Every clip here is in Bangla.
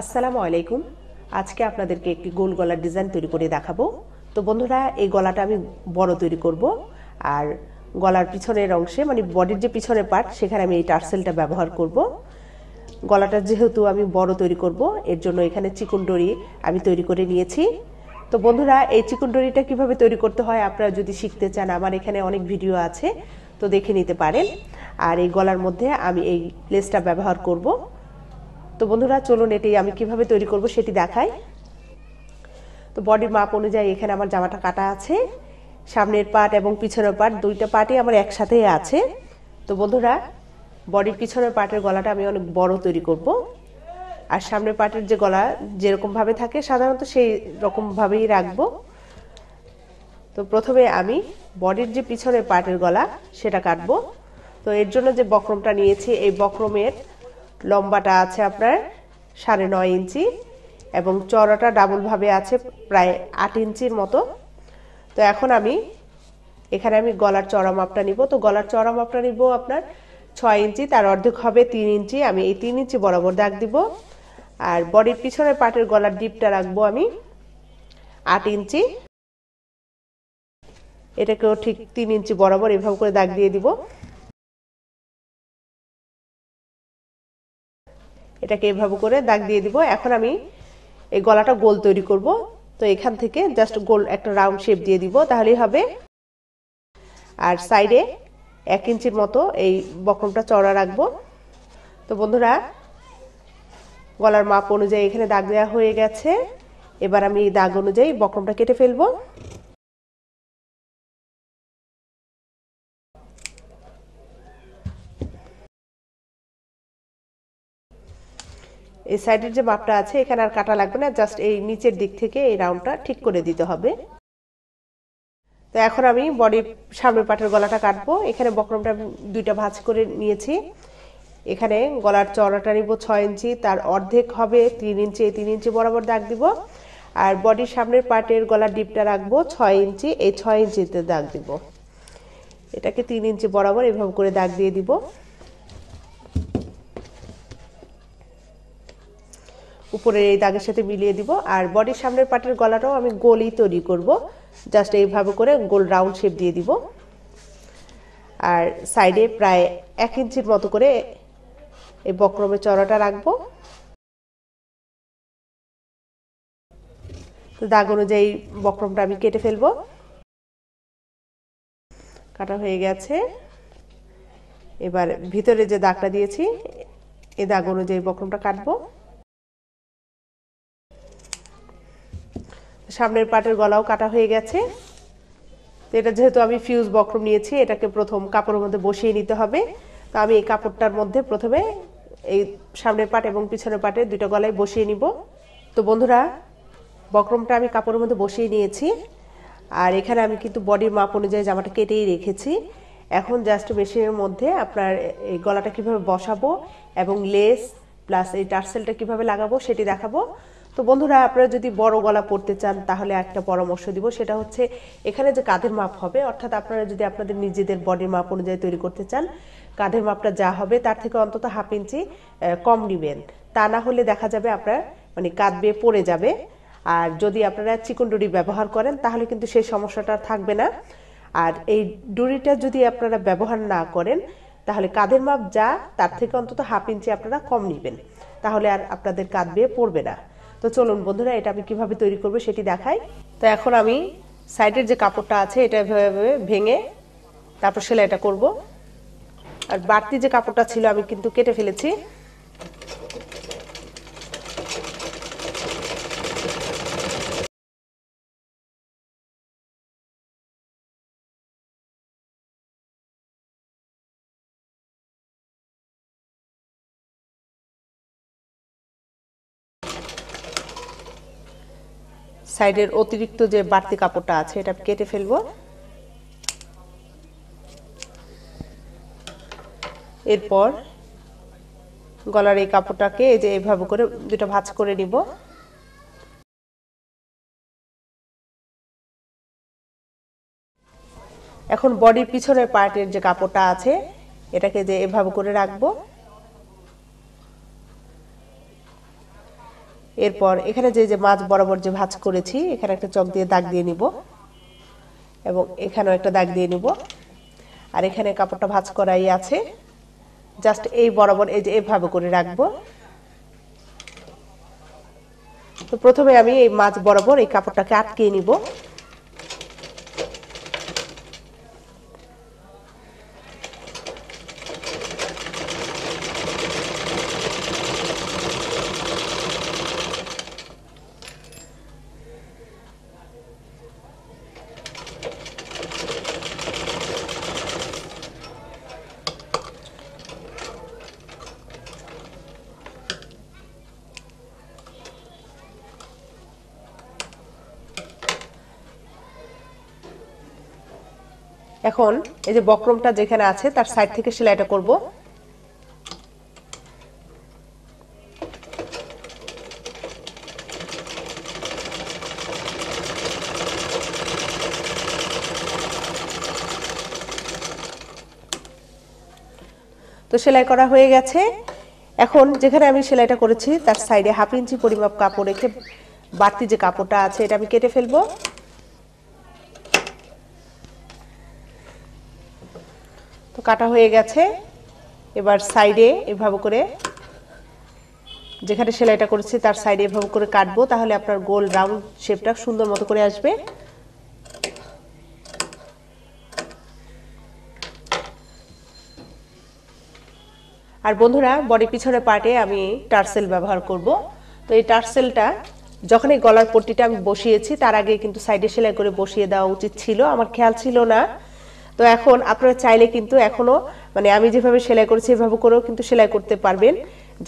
আসসালামু আলাইকুম। আজকে আপনাদেরকে একটি গোল গলার ডিজাইন তৈরি করে দেখাবো। তো বন্ধুরা, এই গলাটা আমি বড় তৈরি করব। আর গলার পিছনের অংশে মানে বডির যে পিছনের পার্ট সেখানে আমি এই টার্সেলটা ব্যবহার করব। গলাটা যেহেতু আমি বড় তৈরি করব, এর জন্য এখানে চিকন ডরি আমি তৈরি করে নিয়েছি। তো বন্ধুরা, এই চিকন ডরিটা কীভাবে তৈরি করতে হয়, আপনারা যদি শিখতে চান, আমার এখানে অনেক ভিডিও আছে, তো দেখে নিতে পারেন। আর এই গলার মধ্যে আমি এই লেসটা ব্যবহার করব। তো বন্ধুরা, চলুন এটি আমি কীভাবে তৈরি করব সেটি দেখাই। তো বডির মাপ অনুযায়ী এখানে আমার জামাটা কাটা আছে। সামনের পার্ট এবং পিছনের পার্ট দুইটা পার্টই আমার একসাথেই আছে। তো বন্ধুরা বডির পিছনের পার্টের গলাটা আমি অনেক বড় তৈরি করব। আর সামনের পার্টের যে গলা যেরকমভাবে থাকে, সাধারণত সেই রকমভাবেই রাখব। তো প্রথমে আমি বডির যে পিছনের পার্টের গলা, সেটা কাটবো। তো এর জন্য যে বক্রমটা নিয়েছি, এই বক্রমের লম্বাটা আছে আপনার সাড়ে নয় ইঞ্চি এবং চড়াটা ডাবলভাবে আছে প্রায় আট ইঞ্চির মতো। তো এখন আমি, এখানে আমি গলার চড়া মাপটা নিব। তো গলার চড়া মাপটা নিব আপনার ছয় ইঞ্চি, তার অর্ধেক হবে তিন ইঞ্চি। আমি এই তিন ইঞ্চি বরাবর দাগ দিব। আর বডির পিছনের পাটের গলার ডিপটা রাখব আমি আট ইঞ্চি। এটাকেও ঠিক তিন ইঞ্চি বরাবর এভাবে করে দাগ দিয়ে দিব। এটাকে এভাবে করে দাগ দিয়ে দিব। এখন আমি এই গলাটা গোল তৈরি করব। তো এখান থেকে জাস্ট গোল একটা রাউন্ড শেপ দিয়ে দিব। তাহলেই হবে। আর সাইডে এক ইঞ্চির মতো এই বক্রমটা চড়া রাখব। তো বন্ধুরা, গলার মাপ অনুযায়ী এখানে দাগ দেওয়া হয়ে গেছে। এবার আমি এই দাগ অনুযায়ী বক্রমটা কেটে ফেলব। এই সাইডের যে মাপটা আছে, এখানে আর কাটা লাগবে না জাস্ট এই নিচের দিক থেকে এই রাউন্ডটা ঠিক করে দিতে হবে। তো এখন আমি বডির সামনের পাটের গলাটা কাটবো। এখানে বক্রমটা দুইটা ভাঁজ করে নিয়েছি। এখানে গলার চড়াটা নিব ছয় ইঞ্চি, তার অর্ধেক হবে তিন ইঞ্চি, এই তিন ইঞ্চি বরাবর দাগ দিব। আর বডির সামনের পাটের গলার ডিপটা রাখব ছয় ইঞ্চি, এই ছয় ইঞ্চিতে দাগ দিব। এটাকে তিন ইঞ্চি বরাবর এভাবে করে দাগ দিয়ে দিব। উপরের এই দাগের সাথে মিলিয়ে দিব। আর বডির সামনের পাটের গলাটাও আমি গোলই তৈরি করব। জাস্ট এইভাবে করে গোল রাউন্ড শেপ দিয়ে দিব। আর সাইডে প্রায় এক ইঞ্চির মতো করে এই বক্রমের চড়াটা রাখব। দাগ অনুযায়ী বক্রমটা আমি কেটে ফেলব। কাটা হয়ে গেছে। এবার ভিতরে যে দাগটা দিয়েছি এই দাগ অনুযায়ী বক্রমটা কাটবো। সামনের পাটের গলাও কাটা হয়ে গেছে। তো এটা যেহেতু আমি ফিউজ বক্রম নিয়েছি, এটাকে প্রথম কাপড়ের মধ্যে বসিয়ে নিতে হবে। তো আমি এই কাপড়টার মধ্যে প্রথমে এই সামনের পাট এবং পিছনের পাটে দুটো গলায় বসিয়ে নিব। তো বন্ধুরা, বক্রমটা আমি কাপড়ের মধ্যে বসিয়ে নিয়েছি। আর এখানে আমি কিন্তু বডির মাপ অনুযায়ী জামাটা কেটেই রেখেছি। এখন জাস্ট মেশিনের মধ্যে আপনার এই গলাটা কীভাবে বসাবো এবং লেস প্লাস এই টার্সেলটা কীভাবে লাগাবো সেটি দেখাবো। তো বন্ধুরা, আপনারা যদি বড় গলা পড়তে চান, তাহলে একটা পরামর্শ দিব। সেটা হচ্ছে, এখানে যে কাঁধের মাপ হবে, অর্থাৎ আপনারা যদি আপনাদের নিজেদের বডির মাপ অনুযায়ী তৈরি করতে চান, কাঁধের মাপটা যা হবে, তার থেকে অন্তত হাফ ইঞ্চি কম নেবেন। তা না হলে দেখা যাবে আপনার মানে কাঁধ বেয়ে পড়ে যাবে। আর যদি আপনারা চিকন ডুরি ব্যবহার করেন, তাহলে কিন্তু সেই সমস্যাটা থাকবে না। আর এই ডুরিটা যদি আপনারা ব্যবহার না করেন, তাহলে কাঁধের মাপ যা, তার থেকে অন্তত হাফ ইঞ্চি আপনারা কম নেবেন। তাহলে আর আপনাদের কাঁধ বেয়ে পড়বে না। তো চলুন বন্ধুরা, এটা আমি কীভাবে তৈরি করব সেটি দেখাই। তো এখন আমি সাইডের যে কাপড়টা আছে, এটা ভেঙে তারপর সেলাইটা করব। আর বাড়তি যে কাপড়টা ছিল, আমি কিন্তু কেটে ফেলেছি। সাইডের অতিরিক্ত যে বাড়তি কাপড়টা আছে, এটা কেটে ফেলব। এরপর গলার এই কাপড়টাকে এই যে এইভাবে করে দুটো ভাঁজ করে নিব। এখন বডির পিছনের পার্টের যে কাপড়টা আছে, এটাকে যে এভাবে করে রাখব। এরপর এখানে যে যে মাছ বরাবর যে ভাজ করেছি, এখানে একটা চক দিয়ে দাগ দিয়ে নিব এবং এখানেও একটা দাগ দিয়ে নিব। আর এখানে কাপড়টা ভাজ করাই আছে। জাস্ট এই বরাবর এই যে এভাবে করে রাখব। তো প্রথমে আমি এই মাছ বরাবর এই কাপড়টাকে আটকিয়ে নিব। এখন এই যে বক্রমটা যেখানে আছে, তার সাইড থেকে সেলাইটা করব। তো সেলাই করা হয়ে গেছে। এখন যেখানে আমি সেলাইটা করেছি, তার সাইডে হাফ ইঞ্চি পরিমাপ কাপড় রেখে বাড়তি যে কাপড়টা আছে, এটা আমি কেটে ফেলব। কাটা হয়ে গেছে। এবার সাইডে এভাবে করে যেখানে সেলাইটা করেছি তার সাইডে এভাবে করে কাটবো, তাহলে আপনার গোল রাউন্ড শেপটা সুন্দর মতো করে আসবে। আর বন্ধুরা বডি পিছনের পার্টে আমি টার্সেল ব্যবহার করব। তো এই টার্সেলটা যখন এই গলার পট্টিটা আমি বসিয়েছি, তার আগে কিন্তু সাইডে সেলাই করে বসিয়ে দেওয়া উচিত ছিল। আমার খেয়াল ছিল না তো এখন আপনারা চাইলে কিন্তু এখনও মানে আমি যেভাবে সেলাই করেছি এভাবে করেও কিন্তু সেলাই করতে পারবেন।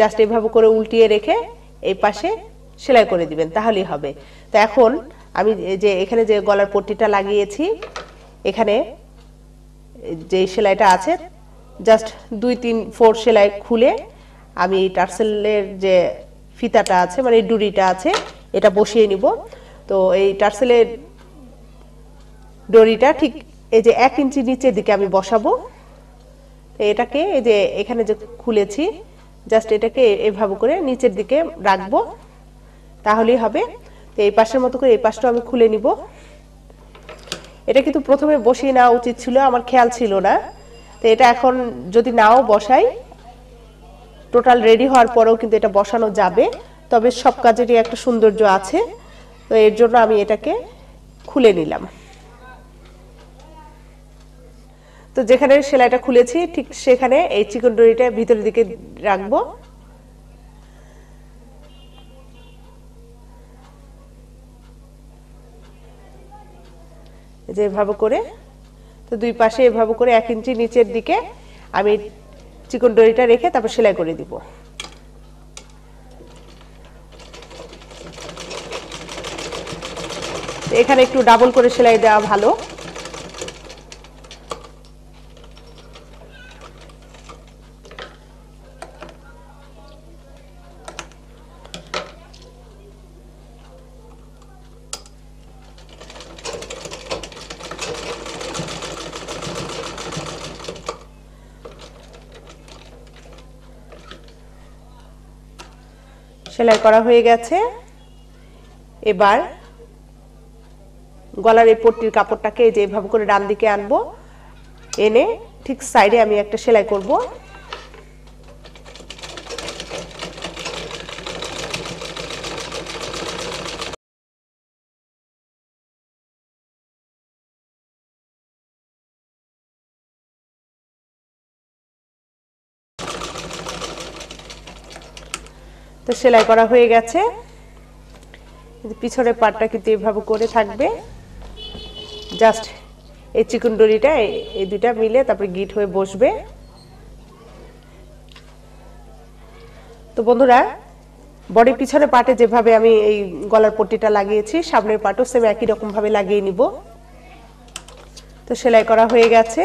জাস্ট এভাবে করে উল্টিয়ে রেখে এই পাশে সেলাই করে দিবেন, তাহলেই হবে। তো এখন আমি যে এখানে যে গলার পট্টিটা লাগিয়েছি, এখানে যে সেলাইটা আছে জাস্ট দুই, তিন, ফোর সেলাই খুলে আমি টার্সেলের যে ফিতাটা আছে মানে ডুরিটা আছে, এটা বসিয়ে নিব। তো এই টার্সেলের ডরিটা ঠিক এই যে এক ইঞ্চি নিচের দিকে আমি বসাবো। তো এটাকে এই যে এখানে যে খুলেছি, জাস্ট এটাকে এভাবে করে নিচের দিকে রাখব। তাহলেই হবে। তো এই পাশের মতো করে এই পাশটা আমি খুলে নিব। এটা কিন্তু প্রথমে বসিয়ে নেওয়া উচিত ছিল, আমার খেয়াল ছিল না। তো এটা এখন যদি নাও বসাই, টোটাল রেডি হওয়ার পরেও কিন্তু এটা বসানো যাবে। তবে সব কাজেরই একটা সৌন্দর্য আছে। তো এর জন্য আমি এটাকে খুলে নিলাম। তো যেখানে সেলাইটা খুলেছি, ঠিক সেখানে এই চিকন ডরিটা ভিতরের দিকে রাখব। যে এভাবে করে, তো দুই পাশে এভাবে করে এক ইঞ্চি নিচের দিকে আমি চিকন ডরিটা রেখে তারপর সেলাই করে দিব। এখানে একটু ডাবল করে সেলাই দেওয়া ভালো। সেলাই করা হয়ে গেছে। এবার গলার এই পট্টির কাপড়টাকে যেভাবে করে ডান দিকে আনব। এনে ঠিক সাইডে আমি একটা সেলাই করব। তো সেলাই করা হয়ে গেছে। পিছনের পাটটা কিন্তু এভাবে করে থাকবে। জাস্ট এই চিকন ডরিটা এই দুইটা মিলে তারপরে গিট হয়ে বসবে। তো বন্ধুরা, বডির পিছনে পাটে যেভাবে আমি এই গলার পট্টিটা লাগিয়েছি, সামনের পাটও সেম একই রকম ভাবে লাগিয়ে নিব। তো সেলাই করা হয়ে গেছে।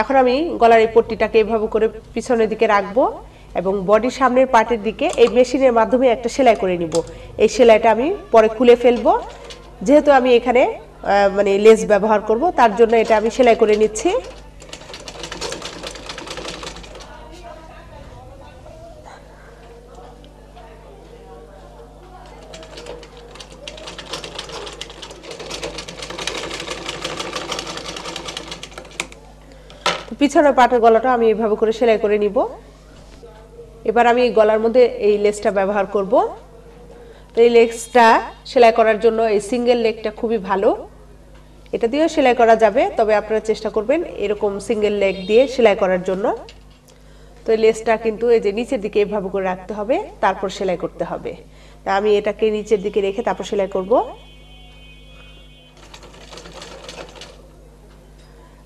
এখন আমি গলার এই পট্টিটাকে এভাবে করে পিছনের দিকে রাখব। এবং বডির সামনের পার্টের দিকে এই মেশিনের মাধ্যমে একটা সেলাই করে নিব। এই সেলাইটা আমি পরে খুলে ফেলব। যেহেতু আমি এখানে মানে লেস ব্যবহার করব, তার জন্য এটা আমি সেলাই করে নিচ্ছি। পিছনের পাটের গলাটা আমি এভাবে করে সেলাই করে নিব। এবার আমি গলার মধ্যে এই লেসটা ব্যবহার করব। তো এই লেসটা সেলাই করার জন্য এই সিঙ্গেল লেগটা খুবই ভালো। এটা দিয়েও সেলাই করা যাবে, তবে আপনারা চেষ্টা করবেন এরকম সিঙ্গেল লেগ দিয়ে সেলাই করার জন্য। তো এই লেসটা কিন্তু এই যে নিচের দিকে এভাবে করে রাখতে হবে, তারপর সেলাই করতে হবে। তা আমি এটাকে নিচের দিকে রেখে তারপর সেলাই করব।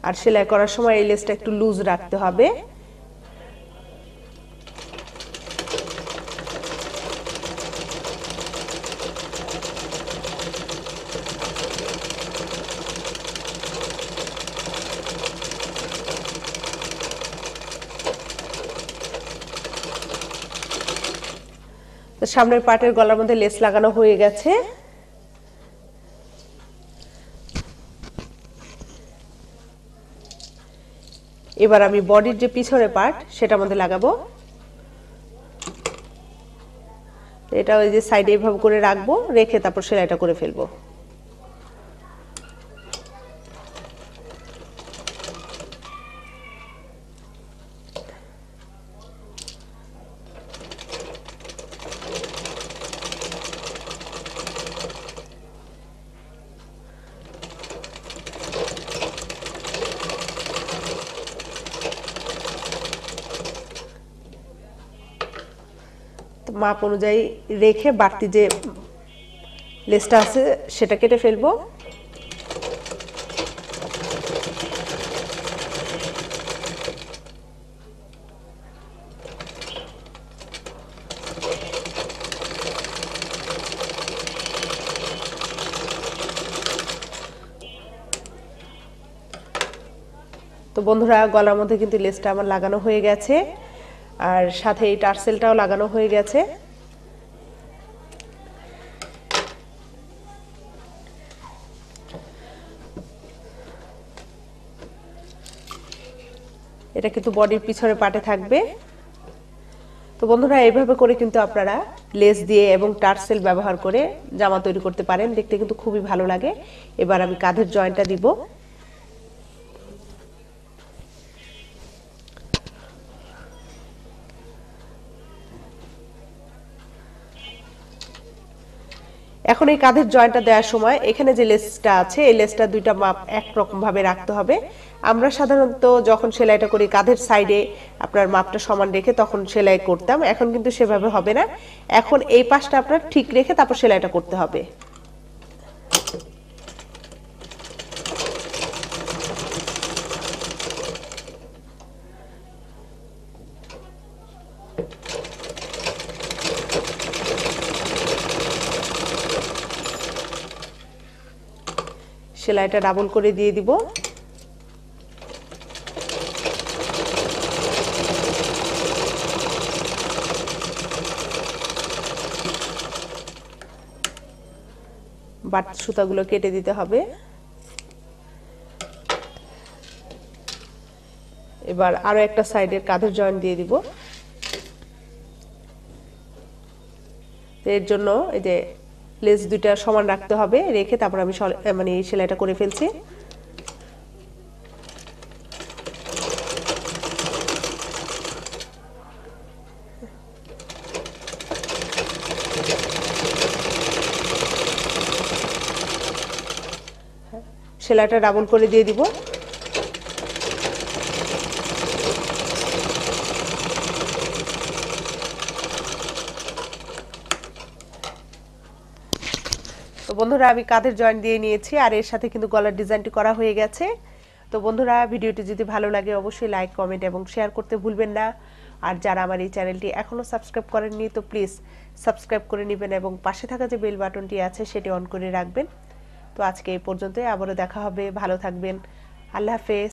আর সেলাই করার সময় এই লেসটা একটু লুজ রাখতে হবে। তো সামনের পাটের গলার মধ্যে লেস লাগানো হয়ে গেছে। এবার আমি বডির যে পিছনে পার্ট, সেটা মধ্যে লাগাবো। এটা ওই যে সাইডে এভাবে করে রাখব, রেখে তারপর সেলাইটা করে ফেলব। মাপ অনুযায়ী রেখে বাড়তি যে লেসটা আছে, সেটা কেটে ফেলব। তো বন্ধুরা, গলার মধ্যে কিন্তু লেসটা আমার লাগানো হয়ে গেছে। আর সাথে এই টার্সেলটাও লাগানো হয়ে গেছে। এটা কিন্তু বডির পিছনে পাটে থাকবে। তো বন্ধুরা, এইভাবে করে কিন্তু আপনারা লেস দিয়ে এবং টার্সেল ব্যবহার করে জামা তৈরি করতে পারেন। দেখতে কিন্তু খুবই ভালো লাগে। এবার আমি কাঁধের জয়েন্টটা দিব। এখন এই কাঁধের জয়েন্টটা দেওয়ার সময় এখানে যে লেসটা আছে, এই লেসটা দুইটা মাপ একরকম ভাবে রাখতে হবে। আমরা সাধারণত যখন সেলাইটা করি কাঁধের সাইডে আপনার মাপটা সমান রেখে তখন সেলাই করতাম। এখন কিন্তু সেভাবে হবে না। এখন এই পাশটা আপনার ঠিক রেখে তারপর সেলাইটা করতে হবে। সেলাইটা ডাবল করে দিয়ে দিব। বাট সুতাগুলো কেটে দিতে হবে। এবার আরও একটা সাইডের কাঁধের জয়েন্ট দিয়ে দিব। এর জন্য এই যে লেস দুইটা সমান রাখতে হবে, রেখে তারপর আমি মানে সেলাইটা করে ফেলছি। সেলাইটা ডাবল করে দিয়ে দিব। বন্ধুরা, আমি কাঁধের জয়েন্ট দিয়ে নিয়েছি, আর এর সাথে কিন্তু গলার ডিজাইনটি করা হয়ে গেছে। তো বন্ধুরা, ভিডিওটি যদি ভালো লাগে, অবশ্যই লাইক কমেন্ট এবং শেয়ার করতে ভুলবেন না। আর যারা আমার এই চ্যানেলটি এখনও সাবস্ক্রাইব করেননি, তো প্লিজ সাবস্ক্রাইব করে নেবেন এবং পাশে থাকা যে বেল বাটনটি আছে, সেটি অন করে রাখবেন। তো আজকে এই পর্যন্তই, আবারও দেখা হবে। ভালো থাকবেন। আল্লাহ হাফেজ।